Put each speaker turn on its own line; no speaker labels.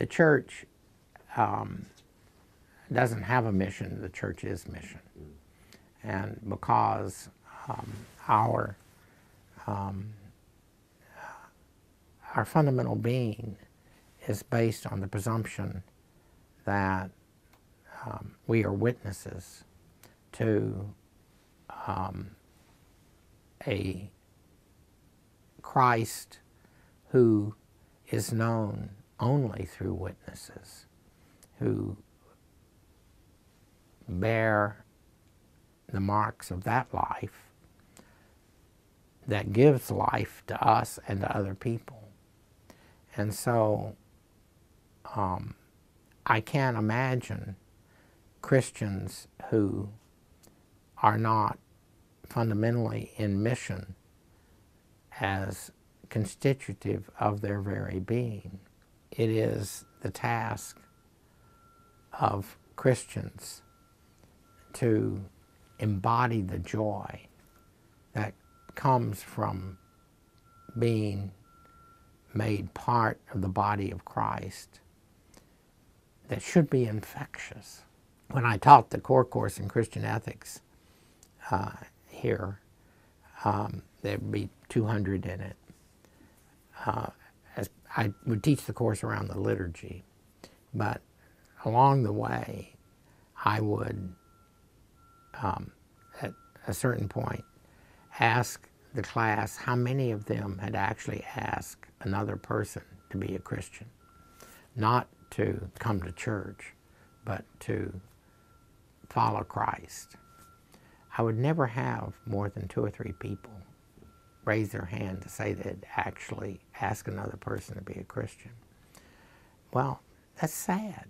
the church um, doesn't have a mission, the church is mission. And because um, our, um, our fundamental being is based on the presumption that um, we are witnesses to um, a Christ who is known only through witnesses who bear the marks of that life that gives life to us and to other people. And so um, I can't imagine Christians who are not fundamentally in mission as constitutive of their very being. It is the task of Christians to embody the joy that comes from being made part of the body of Christ that should be infectious. When I taught the core course in Christian ethics uh, here, um, there'd be 200 in it. Uh, I would teach the course around the liturgy, but along the way, I would, um, at a certain point, ask the class how many of them had actually asked another person to be a Christian. Not to come to church, but to follow Christ. I would never have more than two or three people raise their hand to say they'd actually ask another person to be a Christian. Well, that's sad.